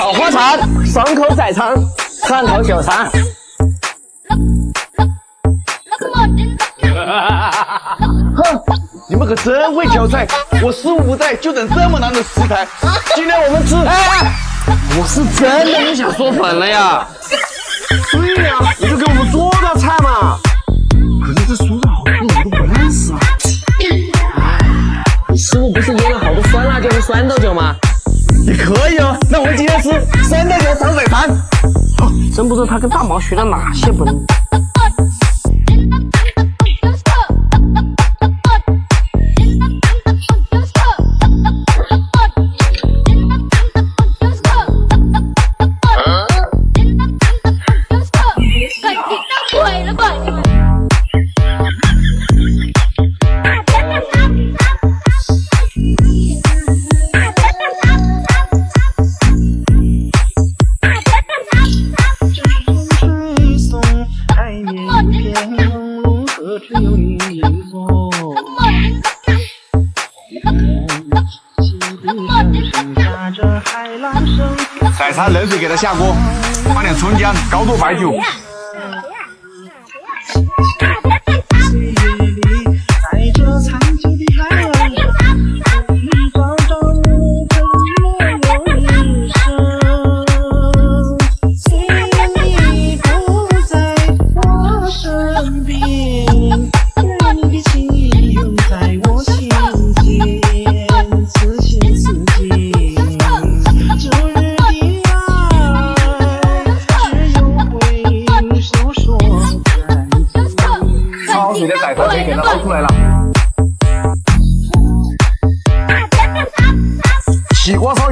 炒花肠，爽口仔肠，汉口小肠。哼，你们可真会挑菜！我师傅不在，就等这么难的食材。今天我们吃，哎，我是真的不想嗦粉了呀。对呀，你就给我们做道菜嘛。可是这蔬菜好多我都不认识啊。你师傅不是腌了好多酸辣椒和酸豆角吗？也可以啊。那我们今天吃酸豆角糖水盘。真不知道他跟大毛学了哪些本领。下锅，放点葱姜、高度白酒。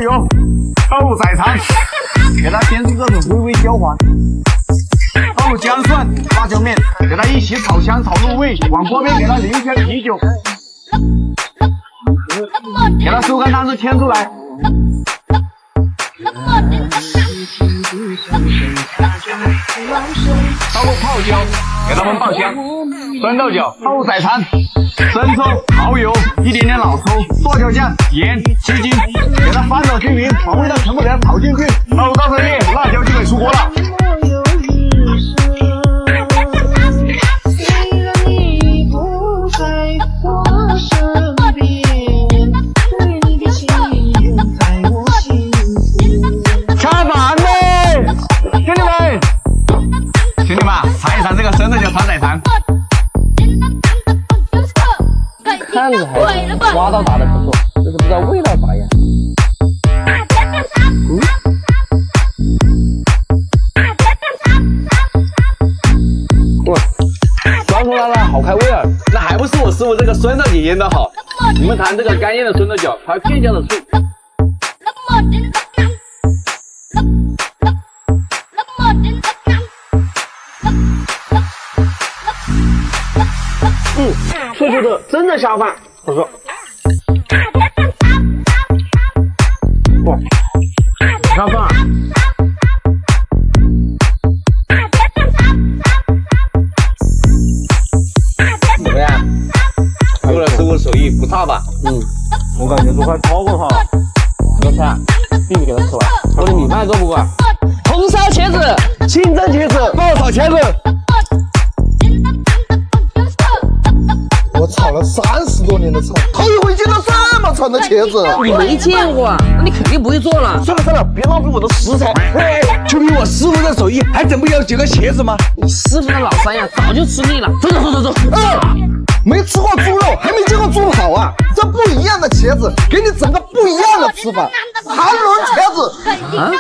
油，倒入宰肠，给它煎出这种微微焦黄。倒入姜蒜、辣椒面，给它一起炒香炒入味。往锅边给它淋一些啤酒，给它收干汤汁添出来。倒入泡椒，给它们爆香。酸豆角，倒入宰肠，生抽、蚝油，一点点老抽、剁椒酱、盐、鸡精，给它翻炒均匀，把味道全部给它炒进去。倒入大蒜叶，辣椒就可以出锅了。看着还行，花刀打的不错，就是不知道味道咋样。嗯，哇，酸酸辣辣，好开胃啊！那还不是我师傅这个酸豆角腌的好。你们谈这个干腌的酸豆角，它更加的脆。真的下饭。我说，哇，下饭啊！怎么样？看来师傅手艺不差吧？嗯，我感觉都快超过他了。这个菜啊，必须给他吃完。我的米饭够不够啊？红烧茄子、清蒸茄子、爆炒茄子。炒了三十多年的菜，头一回见到这么长的茄子。你没见过啊？那你肯定不会做了。算了算了，别浪费我的食材。嘿，就凭我师傅的手艺，还整不了几个茄子吗？你师傅的老三呀，早就吃腻了。走走走走走。嗯，没吃过猪肉，还没见过猪跑啊！这不一样的茄子，给你整个不一样的吃法。韩伦茄子啊，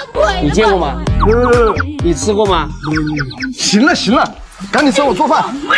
你见过吗？嗯，你吃过吗？嗯行了行了，赶紧吃我做饭。入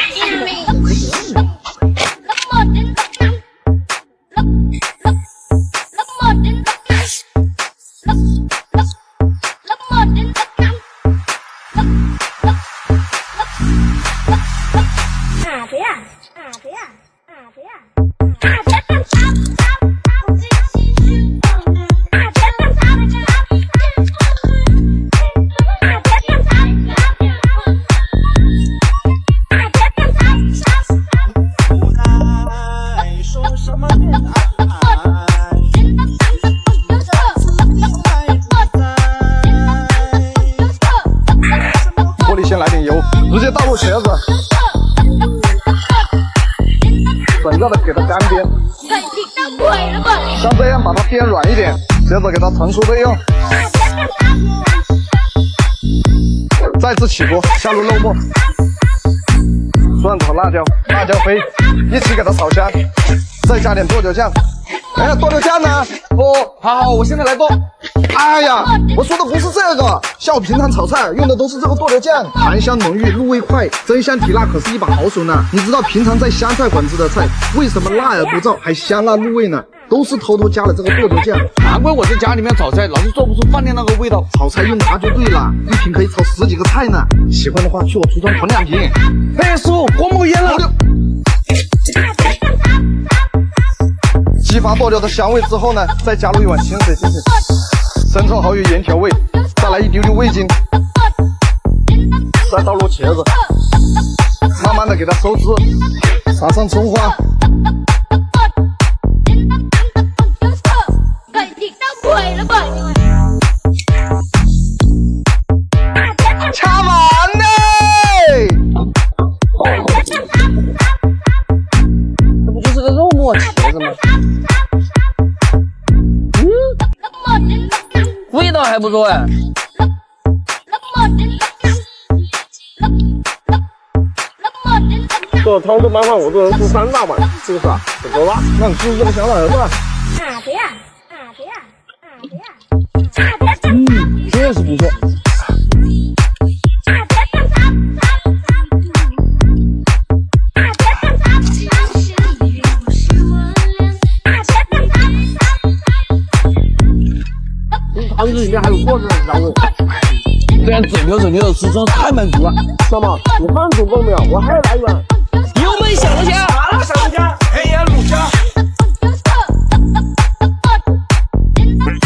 接着给它腾出备用。再次起锅，下入肉末、蒜炒、辣椒、辣椒飞，一起给它炒香，再加点剁椒酱。哎呀，剁椒酱呢？哦，好好，我现在来剁。哎呀，我说的不是这个，像我平常炒菜用的都是这个剁椒酱，含香浓郁，入味快，增香提辣，可是一把好手呢。你知道平常在湘菜馆子的菜为什么辣而不燥，还香辣入味呢？都是偷偷加了这个剁椒酱。难怪我在家里面炒菜老是做不出饭店那个味道。炒菜用它就对了，一瓶可以炒十几个菜呢。喜欢的话去我橱窗囤两瓶。哎，叔，锅冒烟了。激发剁椒的香味之后呢，再加入一碗清水进去，生抽、蚝油、盐调味，再来一丢丢味精，再倒入茄子，慢慢的给它收汁，撒上葱花。不错哎。这汤这麻烦我做能吃三大碗，是不是啊？不够辣，那你试试这个小奶油吧。嗯，确实不错。里面还有过子的香味，这样整条整条的吃，真的太满足了。知道吗，你饭煮够没有？我还要来一碗。油焖小龙虾，麻辣小龙虾，黑盐卤虾。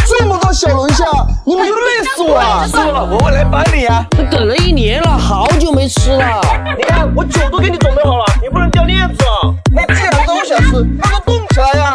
这么多小龙虾，你们就累死我了。是了，我会来帮你啊。都等了一年了，好久没吃了。你看，我酒都给你准备好了，你不能掉链子啊。那既然都想吃，那就动起来呀！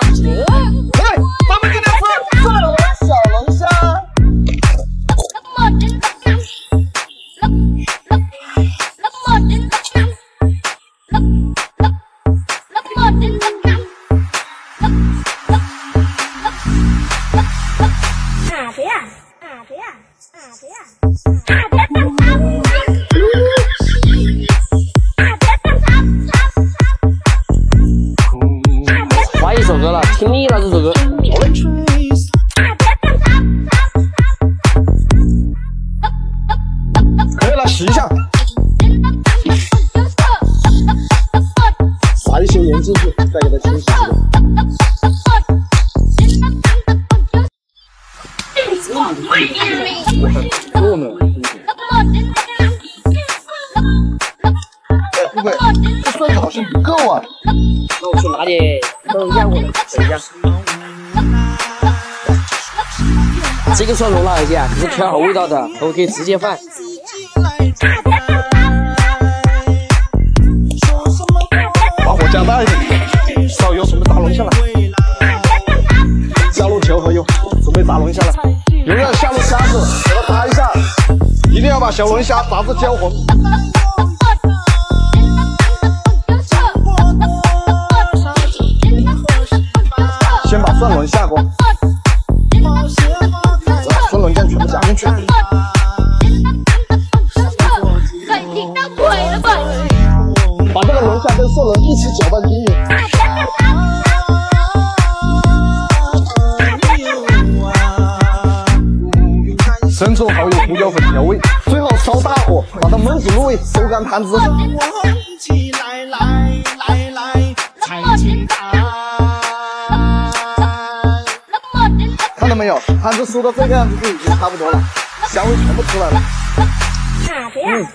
道的，我可以直接放。把火加大一点，烧油，准备炸龙虾了。加入调和油，准备炸龙虾了。油要下入虾子，给它炸一下，一定要把小龙虾炸至焦红。先把蒜蓉下锅，再把蒜蓉酱全部加进去，一起搅拌均匀。生抽、蚝油、胡椒粉调味，最后烧大火把它焖煮入味，收干汤汁。起来，来来来，菜青汤。看到没有，汤汁收到这个样子就已经差不多了，香味全部出来了。嗯，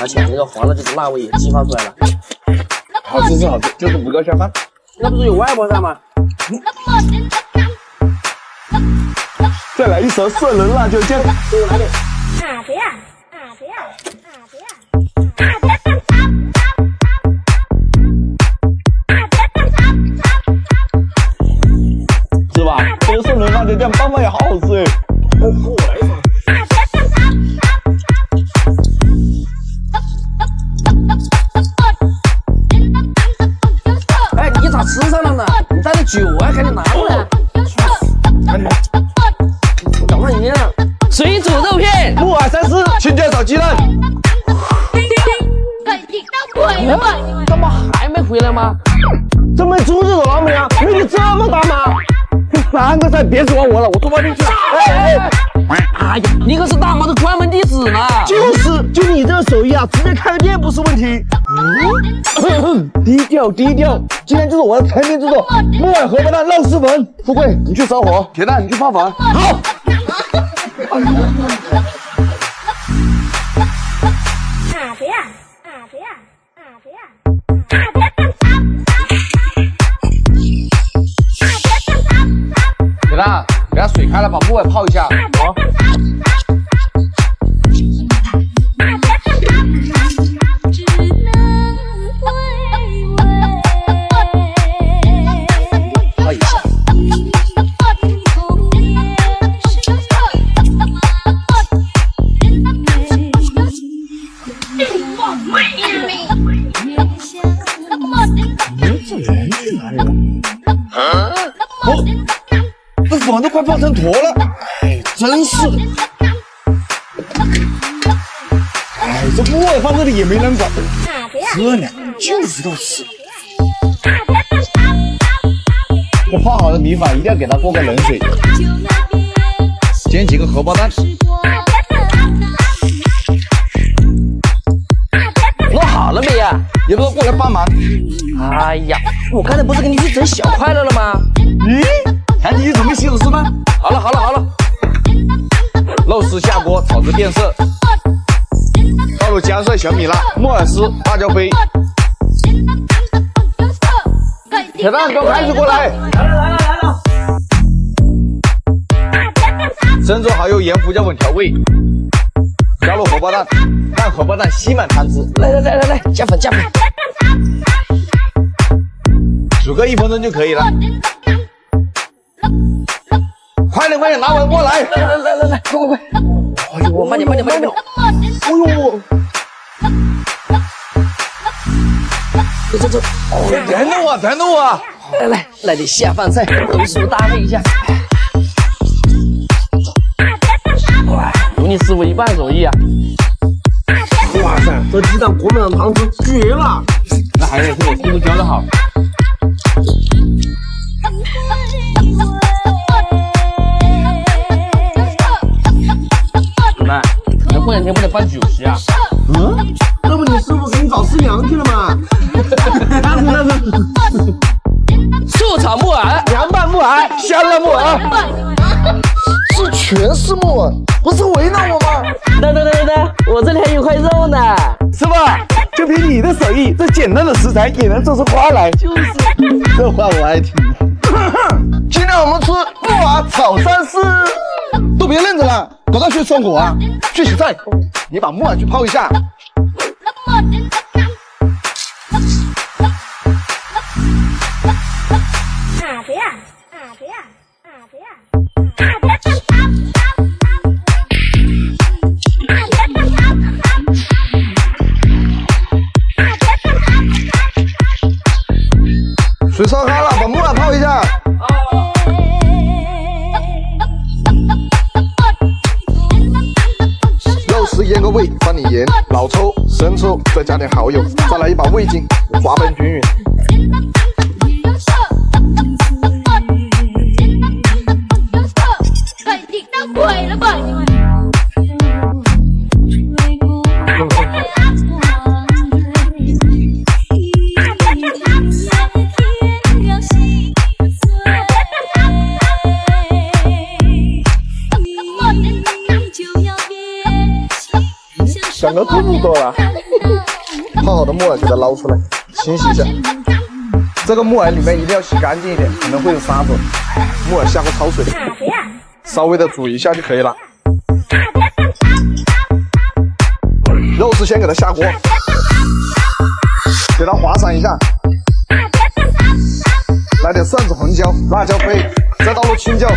而且那个黄的这个辣味也激发出来了。好吃是好吃，就是不够下饭。那不是有外婆在吗？再来一勺蒜蓉辣椒酱。给我来点。啊对呀，啊对呀，啊对呀，啊对呀，是吧？这个蒜蓉辣椒酱拌饭也好好吃哎。我来一勺。酒啊，赶紧拿过来。赶快你样，水煮肉片，木耳三丝，青椒炒鸡蛋。怎么还没回来吗？这门猪日走了没有？味力这么大吗？这三个菜别指望我了，我做饭进去了。哎哎，哎呀，你可是大妈的关门弟子呢。就是，就你这个手艺啊，直接开个店不是问题。低调低调，今天就是我的成名之作——木耳荷包蛋肉丝粉。富贵，你去烧火；铁蛋，你去放粉。好。啊对呀，给它水开了，把木耳泡一下。好。快泡成坨了，哎，真是的。哎，这木耳放这里也没人管，啊对呀，这两个就知道吃。这泡好的米饭一定要给它过个冷水，煎几个荷包蛋。弄好了没呀？也不知道过来帮忙。哎呀，我刚才不是给你去整小快乐了吗？咦，变色，倒入姜蒜、小米辣、木耳丝、辣椒飞。铁蛋，给我开始过来。来了来了来了。生抽、蚝油、盐、胡椒粉调味，加入荷包蛋，让荷包蛋吸满汤汁，来来来来来，加粉加粉。煮个一分钟就可以了。快点快点，拿碗过来。来来来来来，快快快！哎呦，慢点慢点慢点。哎呦，这这这，等等我，等等我。来来来点下饭菜，跟师傅搭配一下。有你师傅一半手艺啊！哇塞，这鸡蛋裹满了汤汁，绝了！那还得是我师傅教的好。这简单的食材也能做出花来。就是，这话我爱听。今天我们吃木耳炒三丝，都别愣着了，赶快去生火啊！去洗菜，你把木耳去泡一下。水烧开了，把木耳泡一下。肉丝腌个味，放点盐、老抽、生抽，再加点蚝油，再来一把味精，抓拌均匀。两个这么多了。泡好的木耳给它捞出来，清洗一下。这个木耳里面一定要洗干净一点，可能会有沙子。木耳下过焯水，稍微的煮一下就可以了。肉丝先给它下锅，给它划散一下，来点蒜子、红椒、辣椒飞，再倒入青椒。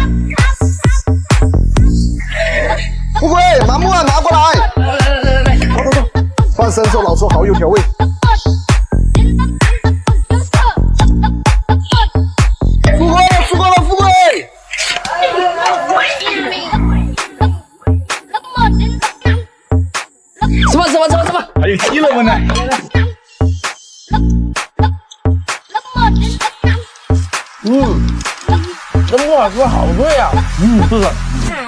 富贵，把木耳拿过来。生抽、老抽、蚝油调味。富贵，富贵了，富贵。吃吧吃吧吃吧吃吧。还有鸡肉呢。嗯，这木耳是不是好贵啊？嗯，是的！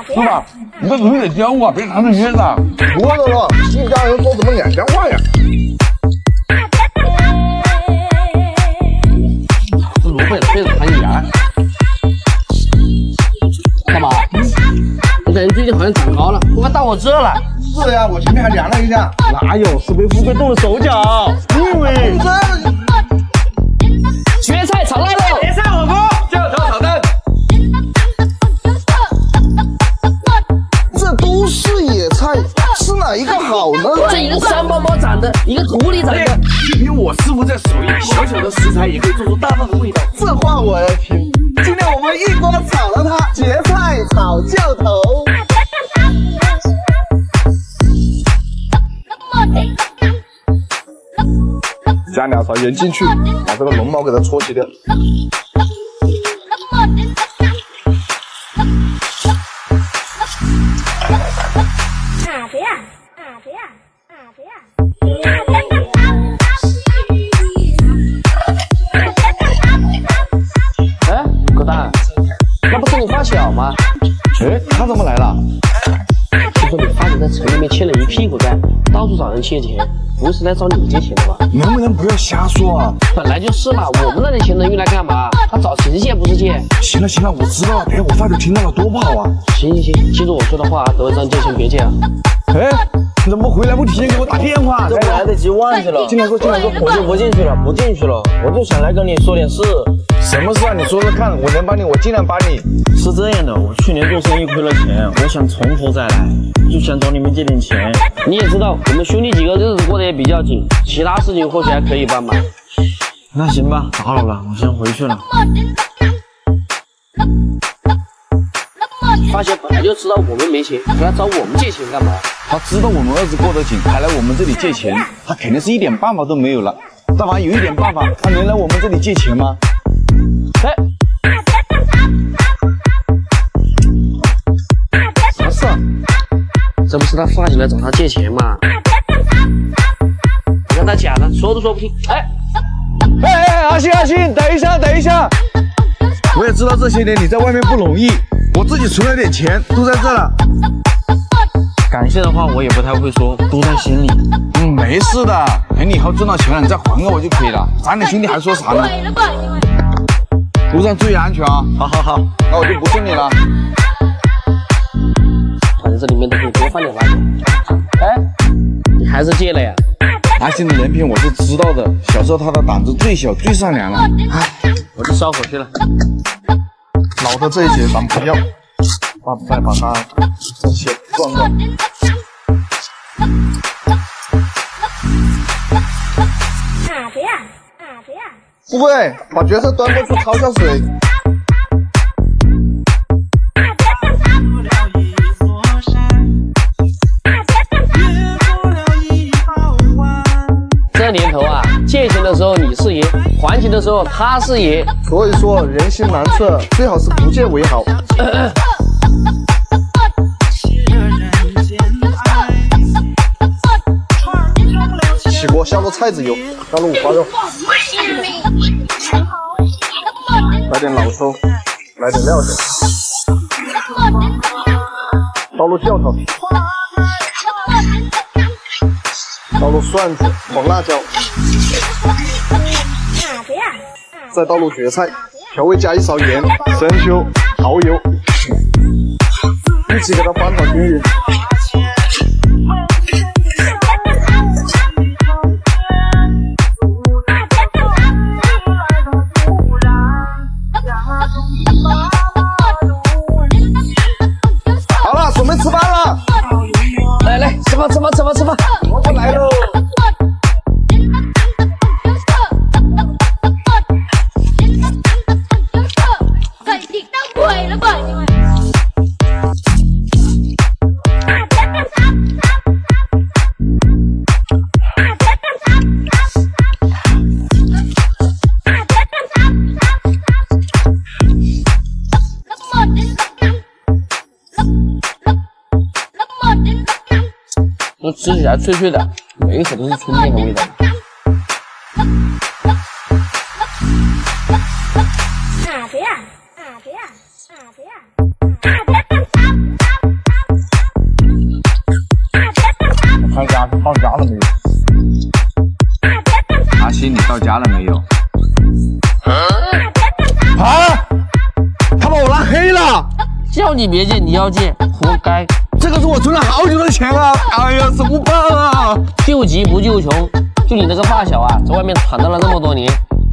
是吧？你这东西得教我，别尝着噎着。多着了，一家人说怎么两家话呀？这芦荟非常弹牙。干嘛？我感觉最近好像长高了，不该到我这了。是呀，我前面还量了一下。哪有？是被富贵动了手脚。你以为？加两勺盐进去，把这个绒毛给它搓洗掉。傻子呀！傻子呀！傻子呀！哎，狗蛋，那不是你发小吗？哎，他怎么来了？听说你发小在城里面欠了一屁股债，到处找人借钱，不是来找你借钱的吧？能不能不要瞎说啊？本来就是嘛，我们那点钱能用来干嘛？他找谁借不是借？行了行了，我知道了。等下我发表听到了多不好啊！行行行，记住我说的话，德章借钱别借啊。哎，你怎么回来不提前给我打电话？这不来得及忘记了。进来说进来说，我就不进去了，不进去了。我就想来跟你说点事。什么事啊？你说说看，我能帮你，我尽量帮你。是这样的，我去年做生意亏了钱，我想从头再来，就想找你们借点钱。你也知道，我们兄弟几个日子过得也比较紧，其他事情或许还可以帮忙。那行吧，打扰了，我先回去了。发小本来就知道我们没钱，还来找我们借钱干嘛？他知道我们日子过得紧，还来我们这里借钱，他肯定是一点办法都没有了。但凡有一点办法，他能来我们这里借钱吗？哎，什么事啊？这不是他发小来找他借钱吗？你看他假的，说都说不听。哎，哎哎，阿信阿信，等一下等一下，我也知道这些年你在外面不容易，我自己存了点钱，都在这了。感谢的话我也不太会说，都在心里。嗯，没事的，等你以后赚到钱了，你再还给我就可以了。咱俩兄弟还说啥呢？路上注意安全啊！好好好，那我就不送你了。反正这里面都可以多放点辣椒。哎，你还是戒了呀？阿信的人品我是知道的，小时候他的胆子最小，最善良了。哎，我去烧火去了。老的这一节咱不要，把再把它切断断。傻子呀！傻子呀！富贵，把角色端过去焯下水。这年头啊，借钱的时候你是爷，还钱的时候他是爷。所以说人心难测，最好是不借为好。起锅下入菜籽油，倒入五花肉，来点老抽，来点料酒，倒入教头，倒入蒜子、黄辣椒，再倒入蕨菜，调味加一勺盐、生抽、蚝油，一起给他搬到监狱。好了，准备吃饭了。来来，吃饭吃饭吃饭吃饭。吃饭脆脆的，每一口都是春天的味道。啊谁呀？啊谁呀？啊谁呀？我看一下到家了没有？阿西，你到家了没有？啊！他把我拉黑了，叫你别见，你要见，活该。这个是我存了好久的钱啊！哎呀，怎么办啊？救急不救穷，就你那个发小啊，在外面闯荡了那么多年，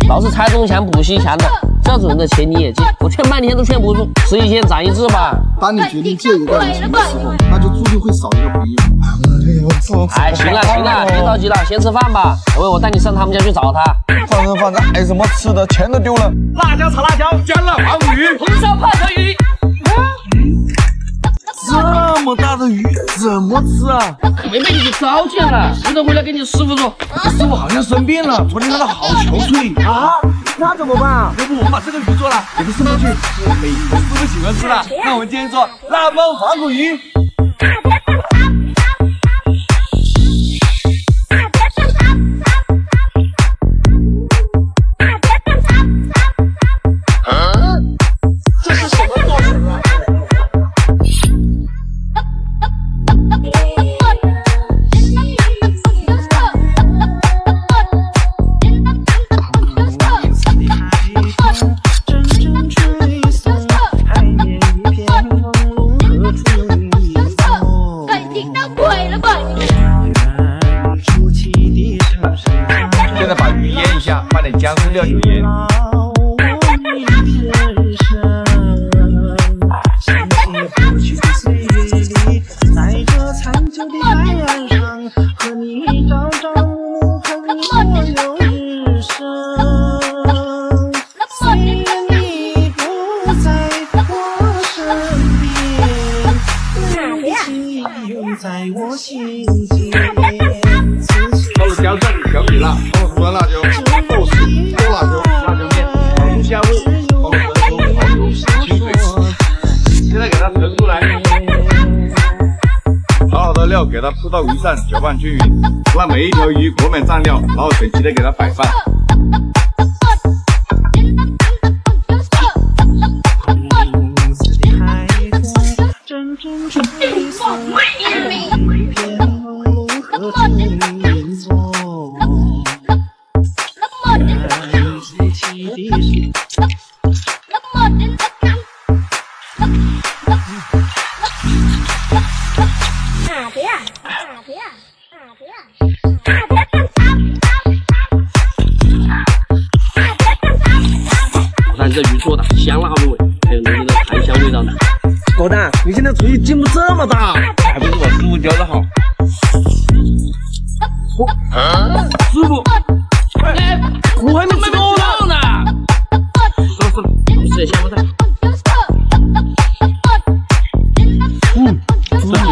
老是拆东墙补西墙的，这种人的钱你也借，我劝半天都劝不住，吃一堑长一智吧。当你决定借一个人钱的时候，那就注定会少一个朋友。哎，行了行了，别着急了，先吃饭吧。等会我带你上他们家去找他。放着放着，还什么吃的，钱都丢了。辣椒炒辣椒，姜辣黄鱼。红烧胖头鱼，这么大的鱼怎么吃啊？没被你糟践了，回头回来给你师傅说。师傅好像生病了，昨天看他好憔悴啊。那怎么办啊？要不我们把这个鱼做了，给他送过去，我每个师傅喜欢吃的。那我们今天做辣爆黄骨鱼。给它铺到鱼上，搅拌均匀，让每一条鱼裹满蘸料，然后整齐的给它摆放。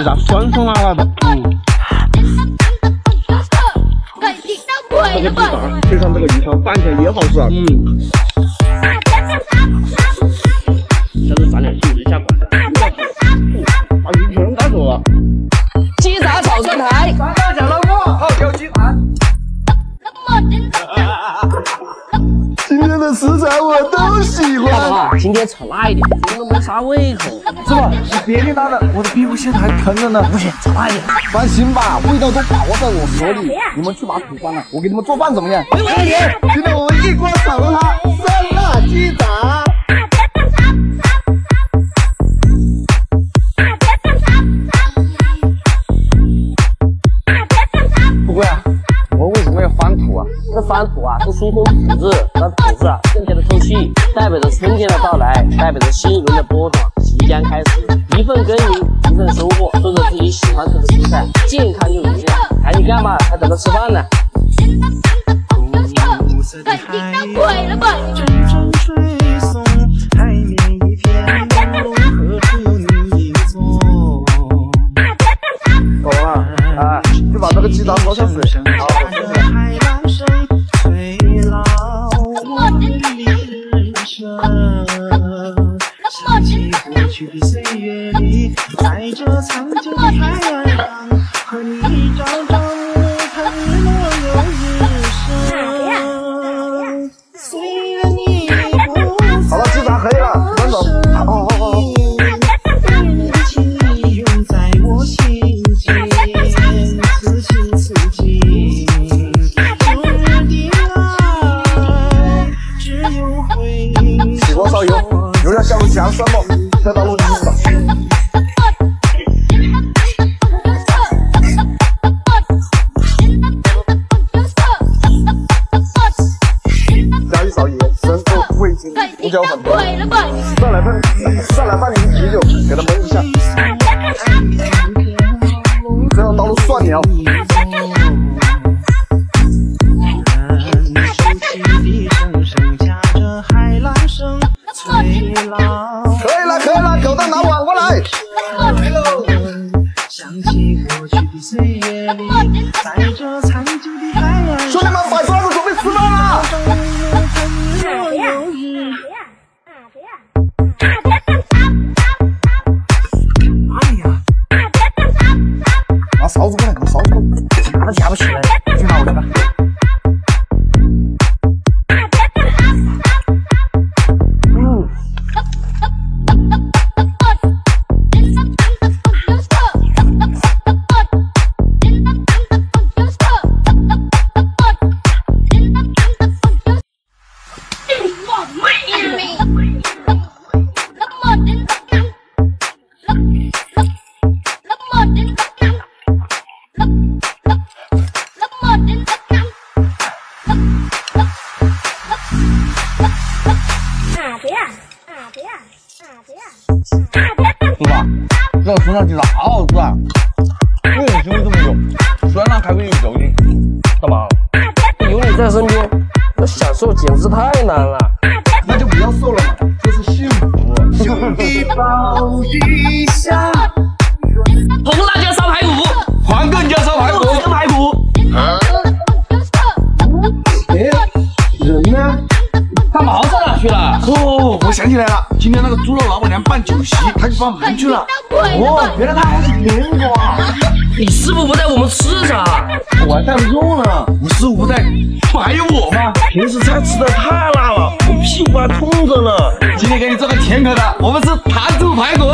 酸酸辣辣的，嗯 quỳ nó bởi 配上这个鱼汤拌起来也好吃啊。嗯，下次长点兴致下馆子。把鱼全带走了。鸡杂炒蒜苔，大小萝卜，泡椒鸡排。今天的食材我都喜大今天炒辣一点，今天都没啥胃口。师傅，你别听他的，我的屁股现在还疼着呢。不行，炒辣一点。放心吧，味道都把握在我手里。你们去把土关了，我给你们做饭怎么样？没问题。今天我们一锅炒了它酸辣鸡杂。不贵啊，我为什么要翻土啊？这翻土啊，是疏通土质，让土质啊更加的透气，代表着春天的到来。代表着新一轮的播种即将开始。一份耕耘一份收获，做着自己喜欢吃的蔬菜，健康又营养。还你干嘛？还等着吃饭呢？暮色的海洋，阵阵吹送，海面一片朦胧，何处有你影踪？懂了，哎，你把这个鸡蛋烧下水。油要下入姜蒜末，再倒入鸡蛋。加一勺盐、生抽、味精、胡椒粉，去了？哦，我想起来了，今天那个猪肉老板娘办酒席，她去帮忙去了。哦，原来她还是天光，你师傅不在，我们吃啥？我还带不住呢。我师傅不在，不还有我吗？平时菜吃的太辣了，我屁股还痛着呢。今天给你做个甜口的，我们吃糖醋排骨。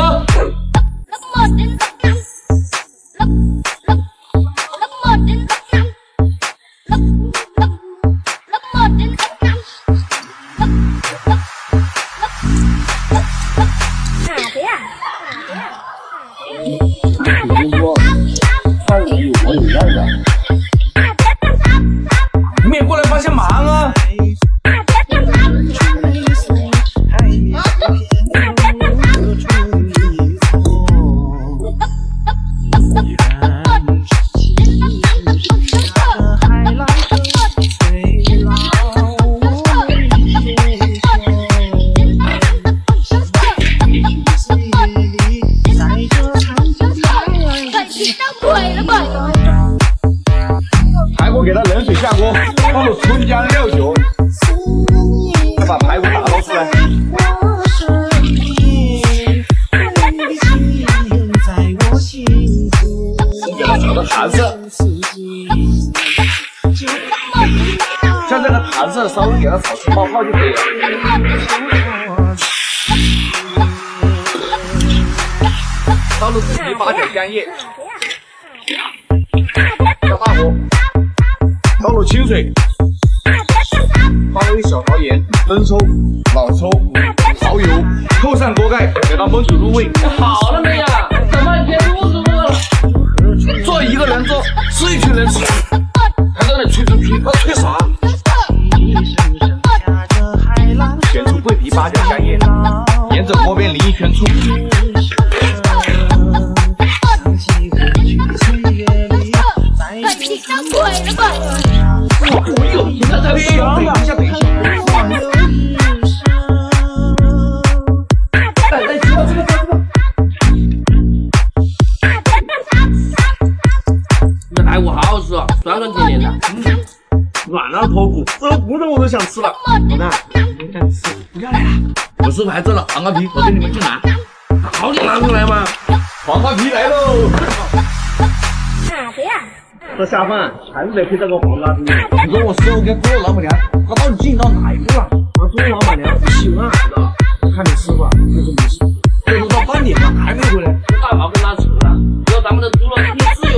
叶，下大火，倒入清水，放入一小勺盐、生抽、老抽、蚝油，扣上锅盖，给它焖煮入味。皮，我给你们去拿，好久拿过来嘛？黄花皮来喽！谁啊？这下饭还是得配这个黄花皮。你说我收跟租老板娘，他到底进到哪一步了？我租老板娘喜欢矮的，看你师傅，就是你，这都到半点了还没回来？大毛跟他扯了，你说咱们这租老板娘。